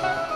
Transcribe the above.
Bye.